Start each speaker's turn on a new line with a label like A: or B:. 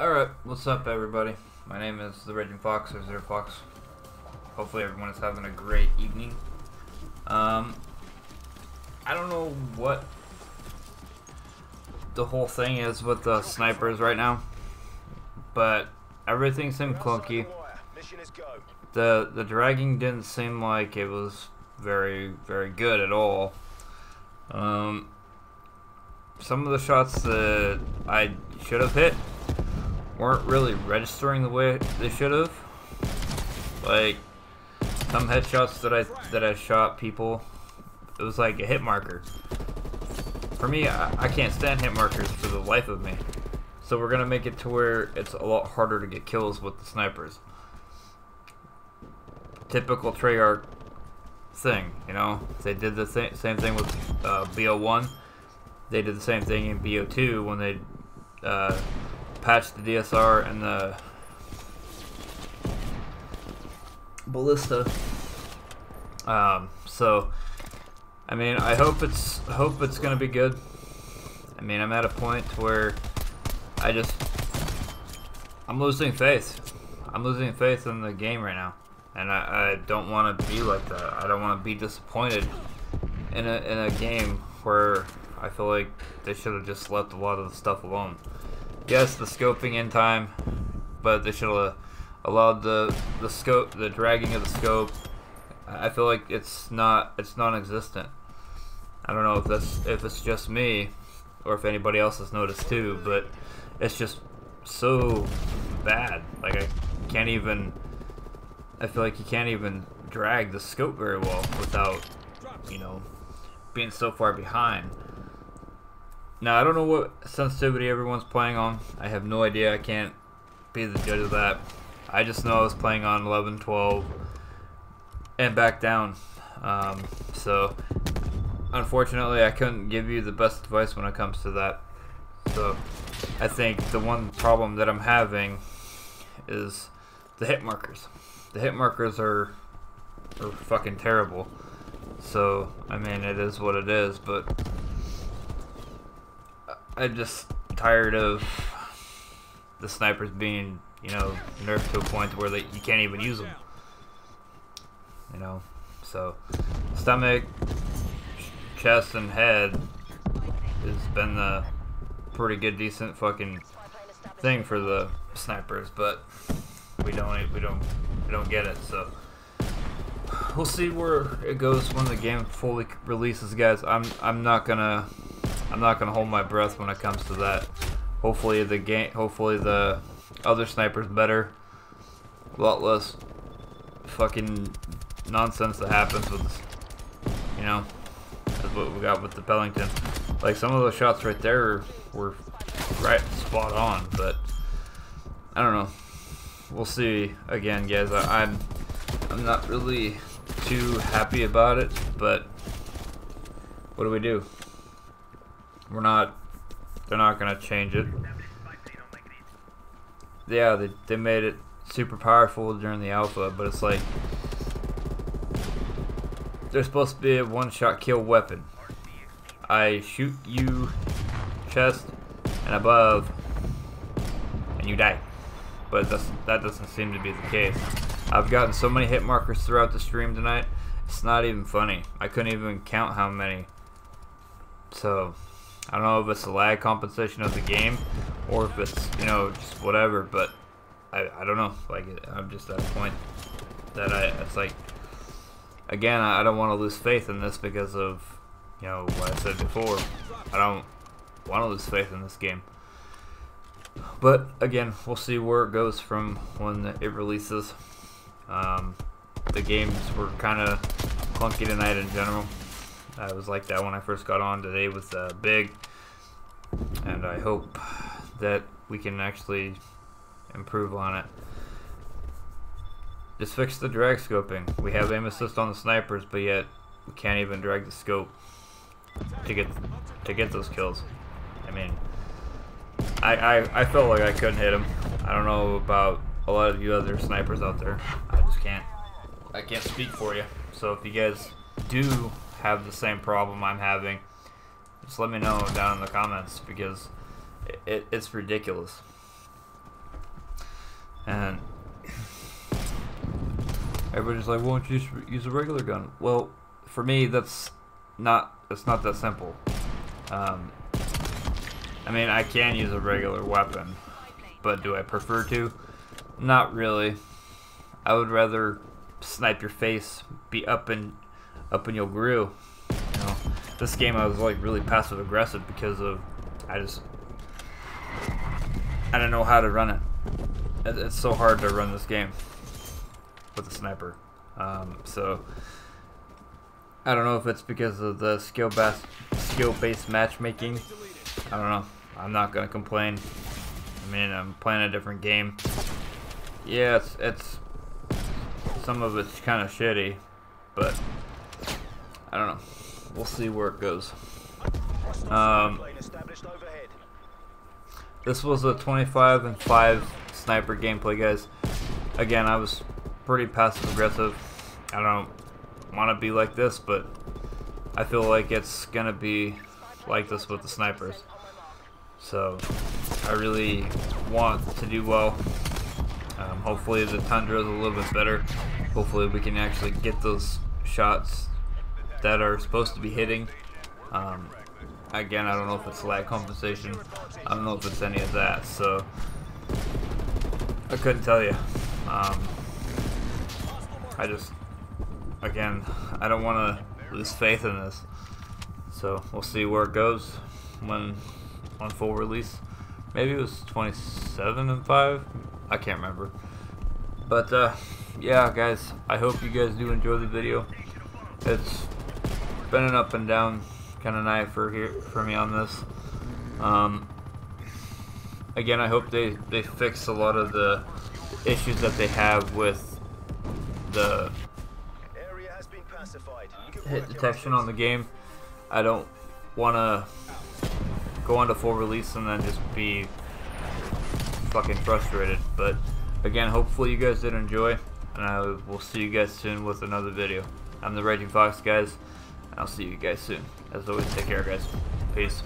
A: Alright, what's up everybody? My name is The Raging Fox, or Zero Fox. Hopefully everyone is having a great evening. Um, I don't know what the whole thing is with the snipers right now, but everything seemed clunky. The, the dragging didn't seem like it was very, very good at all. Um, some of the shots that I should have hit weren't really registering the way they should have. Like some headshots that I that I shot people, it was like a hit marker. For me, I, I can't stand hit markers for the life of me. So we're gonna make it to where it's a lot harder to get kills with the snipers. Typical Treyarch thing, you know. They did the th same thing with uh, BO1. They did the same thing in BO2 when they uh, patch the DSR and the ballista. Um, so, I mean, I hope it's hope it's gonna be good. I mean, I'm at a point where I just I'm losing faith. I'm losing faith in the game right now, and I, I don't want to be like that. I don't want to be disappointed in a in a game where I feel like they should have just left a lot of the stuff alone yes, the scoping in time, but they should have allowed the the scope, the dragging of the scope. I feel like it's not it's non-existent. I don't know if that's if it's just me or if anybody else has noticed too, but it's just so bad. Like I can't even. I feel like you can't even drag the scope very well without, you know, being so far behind. Now, I don't know what sensitivity everyone's playing on. I have no idea. I can't be the judge of that. I just know I was playing on 11, 12, and back down. Um, so, unfortunately, I couldn't give you the best advice when it comes to that. So, I think the one problem that I'm having is the hit markers. The hit markers are, are fucking terrible. So, I mean, it is what it is, but I'm just tired of the snipers being, you know, nerfed to a point where they, you can't even use them. You know, so stomach, chest, and head has been the pretty good, decent fucking thing for the snipers, but we don't, we don't, we don't get it. So we'll see where it goes when the game fully releases, guys. I'm, I'm not gonna I'm not gonna hold my breath when it comes to that. Hopefully the game, hopefully the other sniper's better. A lot less fucking nonsense that happens with, you know, that's what we got with the Pelington. Like some of those shots right there were right spot on, but I don't know. We'll see again, guys. I, I'm I'm not really too happy about it, but what do we do? We're not, they're not to change it. Yeah, they, they made it super powerful during the alpha, but it's like, they're supposed to be a one-shot kill weapon. I shoot you chest and above, and you die. But that doesn't seem to be the case. I've gotten so many hit markers throughout the stream tonight, it's not even funny. I couldn't even count how many. So, I don't know if it's the lag compensation of the game or if it's, you know, just whatever, but I, I don't know. Like, I'm just at a point that I, it's like, again, I don't want to lose faith in this because of, you know, what I said before. I don't want to lose faith in this game. But, again, we'll see where it goes from when it releases. Um, the games were kind of clunky tonight in general. I was like that when I first got on today with uh, Big, and I hope that we can actually improve on it. Just fix the drag scoping. We have aim assist on the snipers, but yet we can't even drag the scope to get to get those kills. I mean, I, I, I felt like I couldn't hit him. I don't know about a lot of you other snipers out there. I just can't. I can't speak for you. So if you guys do have the same problem I'm having, just let me know down in the comments because it, it, it's ridiculous. And everybody's like, "Why don't you use a regular gun?" Well, for me, that's not it's not that simple. Um, I mean, I can use a regular weapon, but do I prefer to? Not really. I would rather snipe your face, be up in up in your grill. You know, this game I was like really passive aggressive because of I just I don't know how to run it. It's so hard to run this game with a sniper. Um, so I don't know if it's because of the skill based skill based matchmaking. I don't know. I'm not gonna complain. I mean, I'm playing a different game. Yeah, it's it's some of it's kind of shitty, but I don't know. We'll see where it goes. Um, this was a 25 and 5 sniper gameplay, guys. Again, I was pretty passive aggressive. I don't want to be like this, but I feel like it's gonna be like this with the snipers. So I really want to do well. Um, hopefully the Tundra is a little bit better. Hopefully we can actually get those shots that are supposed to be hitting. Um, again, I don't know if it's lag compensation. I don't know if it's any of that. So I couldn't tell you. Um, I just, again, I don't want to lose faith in this. So we'll see where it goes when on full release. Maybe it was 27 and 5. I can't remember. But uh, yeah, guys, I hope you guys do enjoy the video. It's been an up and down kind of night for here for me on this. Um, again, I hope they they fix a lot of the issues that they have with the hit detection on the game. I don't want to go on to full release and then just be fucking frustrated. But again, hopefully you guys did enjoy, and I will see you guys soon with another video. I'm the Raging Fox, guys. I'll see you guys soon. As always, take care, guys. Peace.